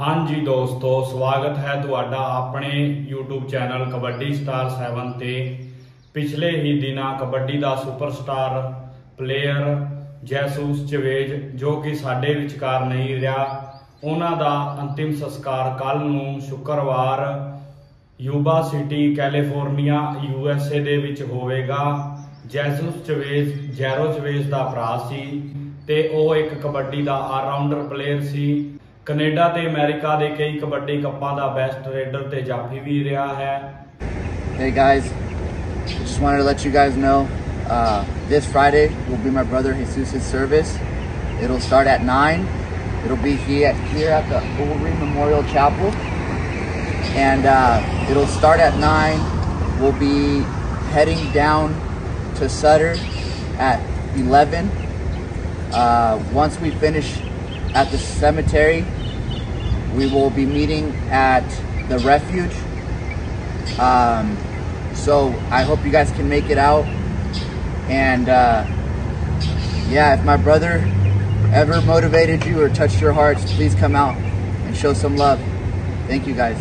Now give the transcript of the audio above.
ਹਾਂਜੀ ਦੋਸਤੋ, ਸਵਾਗਤ ਹੈ ਤੁਹਾਡਾ ਆਪਣੇ YouTube ਚੈਨਲ ਕਬੱਡੀ ਸਟਾਰ 7 ਤੇ। ਪਿਛਲੇ ਹੀ ਦਿਨਾਂ ਕਬੱਡੀ ਦਾ ਸੁਪਰਸਟਾਰ ਪਲੇਅਰ ਜੈਸੂਸ ਚਵੇਜ, ਜੋ ਕਿ ਸਾਡੇ ਵਿਚਕਾਰ ਨਹੀਂ ਰਿਹਾ, ਉਹਨਾਂ ਦਾ ਅੰਤਿਮ ਸੰਸਕਾਰ ਕੱਲ ਨੂੰ ਸ਼ੁੱਕਰਵਾਰ ਯੂਬਾ ਸਿਟੀ, ਕੈਲੀਫੋਰਨੀਆ ਯੂਐਸਏ ਦੇ ਵਿੱਚ ਹੋਵੇਗਾ। ਜੈਸੂਸ ਚਵੇਜ, ਜੈਰੋ ਚਵੇਜ ਦਾ ਭਰਾ ਸੀ ਤੇ ਉਹ ਇੱਕ ਕਬੱਡੀ ਦਾ allrounder player C. Canada Hey guys, just wanted to let you guys know uh, this Friday will be my brother Jesus' service. It'll start at 9. It'll be here, here at the Ullrey Memorial Chapel. And uh, it'll start at 9. We'll be heading down to Sutter at 11. Uh, once we finish at the cemetery, we will be meeting at the refuge. Um, so I hope you guys can make it out. And uh, yeah, if my brother ever motivated you or touched your hearts, please come out and show some love. Thank you guys.